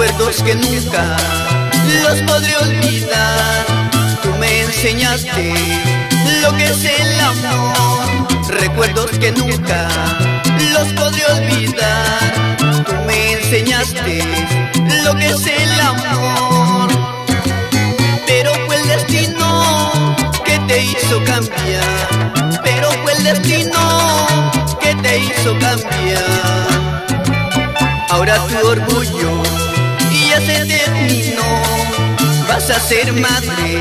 recuerdos que nunca los podré olvidar. Tú me enseñaste lo que es el amor, recuerdos que nunca los podré olvidar. Tú me enseñaste lo que es el amor, pero fue el destino que te hizo cambiar, pero fue el destino que te hizo cambiar. Ahora tu orgullo ya se terminó, vas a ser madre,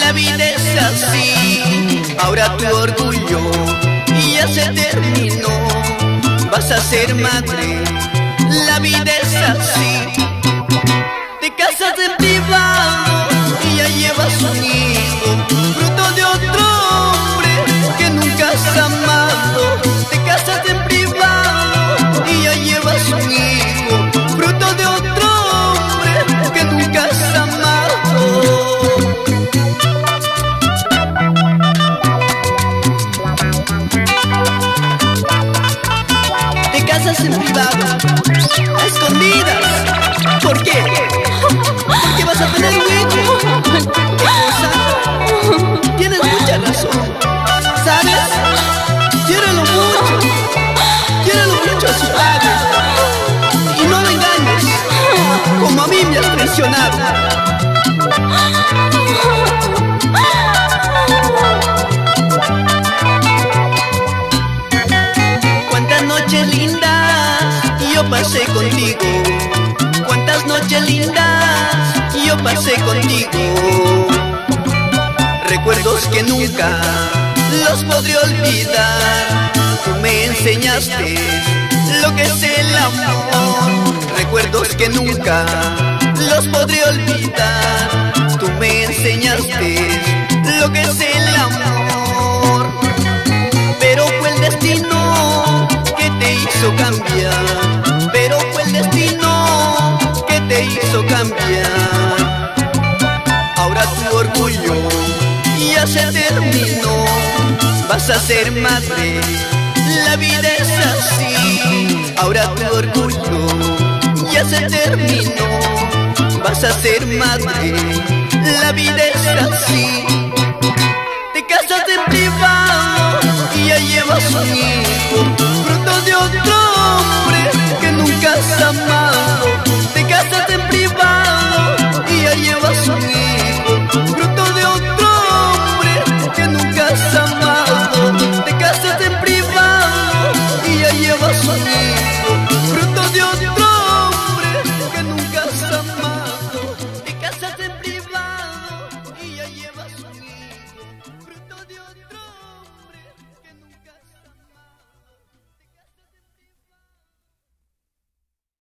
la vida es así. Ahora tu orgullo ya se terminó, vas a ser madre, la vida es así. Te casas en privado a escondidas. ¿Por qué? Porque vas a tener hijo. ¿Qué cosa? Tienes mucha razón. ¿Sabes? Quiérelo mucho. Quiérelo mucho a su padre. Y no lo engañes. Como a mí me has traicionado. Pasé contigo. Cuántas noches lindas yo pasé contigo. Recuerdos que nunca los podré olvidar. Tú me enseñaste lo que es el amor. Recuerdos que nunca los podré olvidar. Tú me enseñaste lo que es el amor terminó, vas a ser madre, la vida es así. Ahora tu orgullo ya se terminó, vas a ser madre, la vida es así. Te casas en privado y ya llevas un hijo, fruto de otro